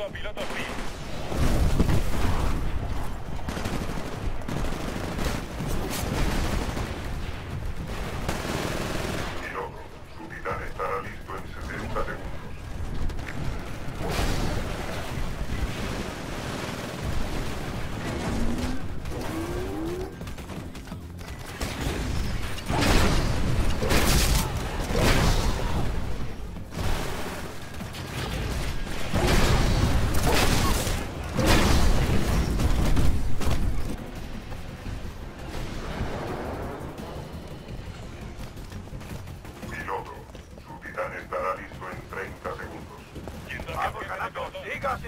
Piloto, piloto, piloto.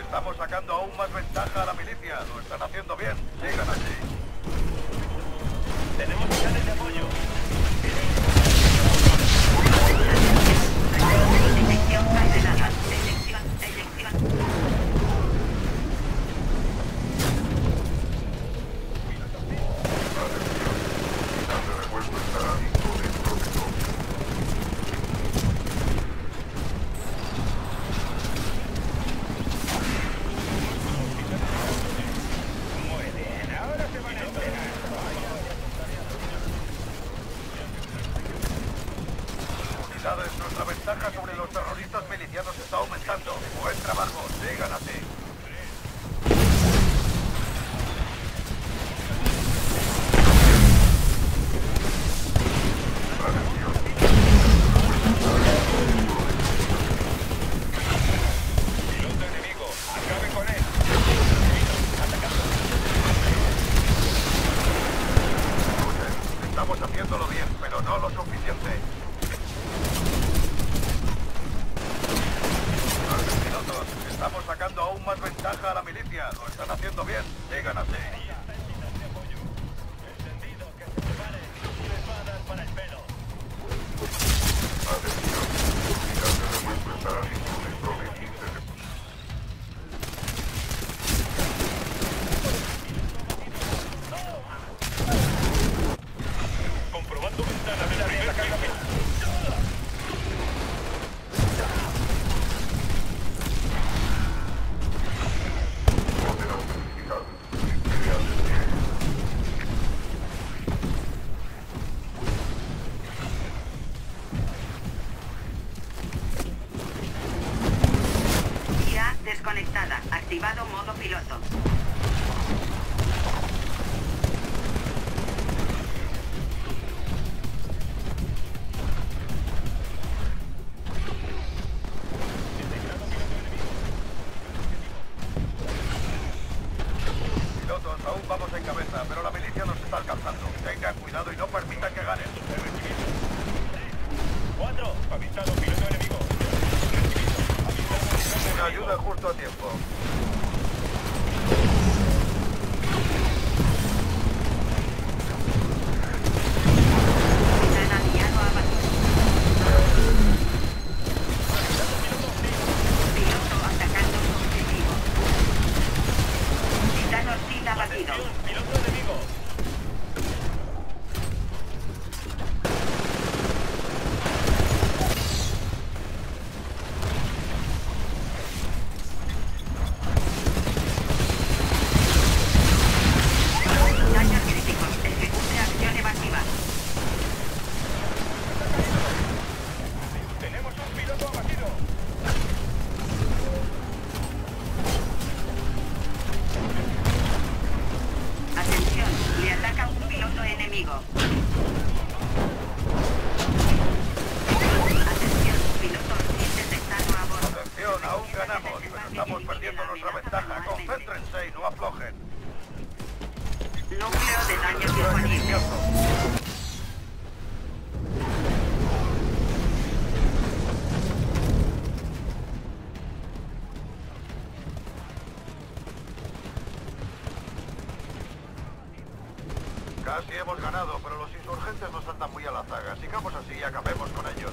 Estamos sacando aún más ventaja a la milicia. Lo están haciendo bien. Sigan así. Tenemos planes de apoyo. avanzadas, nuestra ventaja sobre los terroristas milicianos está aumentando. Buen trabajo, síganate. Lo están haciendo bien. Llegan a que Activado modo piloto. Perdiendo nuestra ventaja. Concéntrense y no aflojen. Núcleo de daños Traje disponible. incierto. Casi hemos ganado, pero los insurgentes nos andan muy a la zaga. Sigamos así y acabemos con ellos.